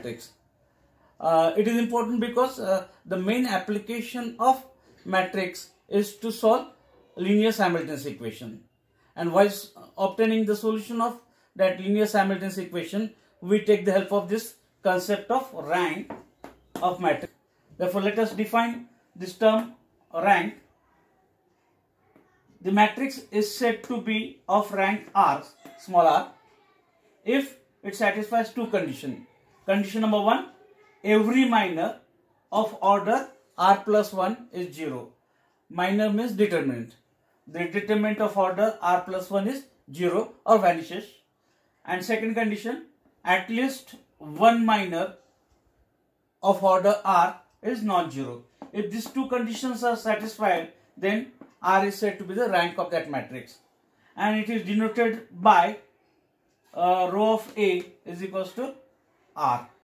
matrix. Uh, it is important because uh, the main application of matrix is to solve linear simultaneous equation. And while obtaining the solution of that linear simultaneous equation, we take the help of this concept of rank of matrix. Therefore, let us define this term rank. The matrix is said to be of rank R, small r, if it satisfies two conditions. Condition number one, every minor of order r plus 1 is 0. Minor means determinant. The determinant of order r plus 1 is 0 or vanishes. And second condition, at least one minor of order r is non-zero. If these two conditions are satisfied, then R is said to be the rank of that matrix. And it is denoted by uh, rho of A is equals to R.